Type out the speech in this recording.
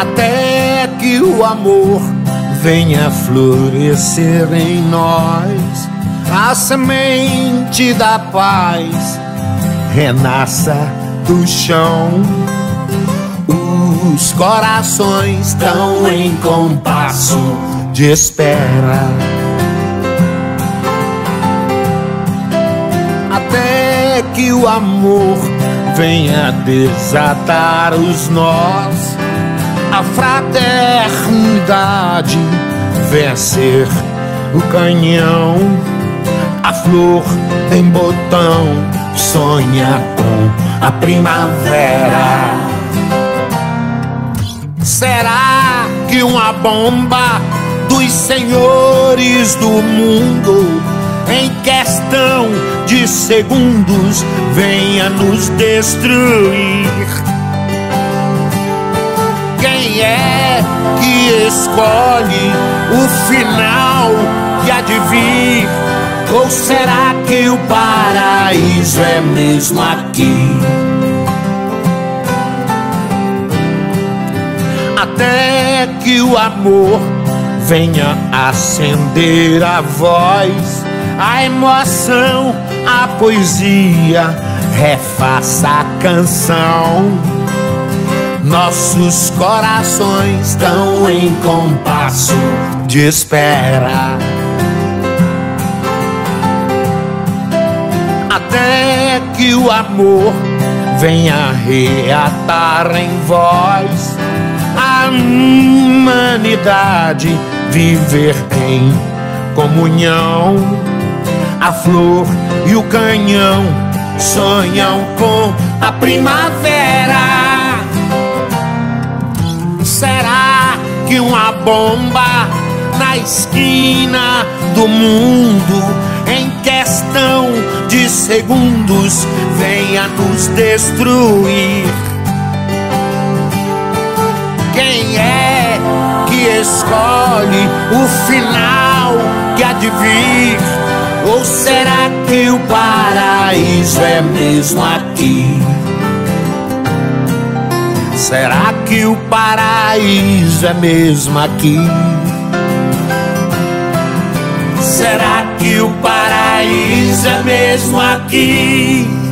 até que o amor venha florescer em nós, a semente da paz renasça do chão. Os corações estão em compasso de espera. Até que o amor venha desatar os nós, a fraternidade vencer o canhão, a flor em botão sonha com a primavera. Será que uma bomba dos senhores do mundo em questão de segundos venha nos destruir? Quem é que escolhe o final que vir? Ou será que o paraíso é mesmo aqui? Até que o amor venha acender a voz, a emoção, a poesia, refaça a canção. Nossos corações estão em compasso de espera. Até que o amor venha reatar em voz a humanidade viver em comunhão. A flor e o canhão sonham com a primavera. Será que uma bomba na esquina do mundo, em questão de segundos, venha nos destruir? Quem é que escolhe o final que há de vir? Ou será que o paraíso é mesmo aqui? Será que o paraíso é mesmo aqui? Será que o paraíso é mesmo aqui?